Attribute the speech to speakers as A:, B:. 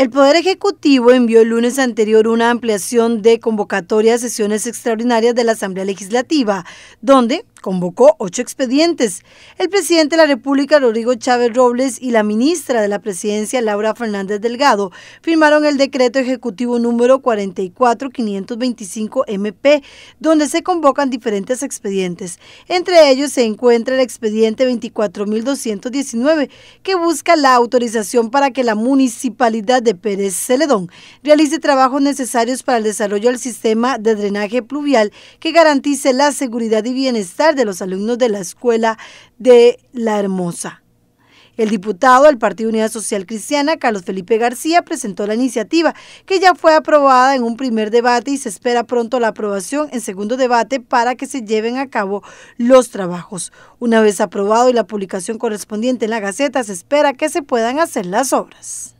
A: El Poder Ejecutivo envió el lunes anterior una ampliación de convocatoria a sesiones extraordinarias de la Asamblea Legislativa, donde convocó ocho expedientes. El presidente de la República, Rodrigo Chávez Robles, y la ministra de la Presidencia, Laura Fernández Delgado, firmaron el decreto ejecutivo número 44525MP, donde se convocan diferentes expedientes. Entre ellos se encuentra el expediente 24219, que busca la autorización para que la municipalidad de Pérez Celedón realice trabajos necesarios para el desarrollo del sistema de drenaje pluvial que garantice la seguridad y bienestar de los alumnos de la escuela de La Hermosa. El diputado del Partido Unidad Social Cristiana, Carlos Felipe García, presentó la iniciativa, que ya fue aprobada en un primer debate y se espera pronto la aprobación en segundo debate para que se lleven a cabo los trabajos. Una vez aprobado y la publicación correspondiente en la Gaceta, se espera que se puedan hacer las obras.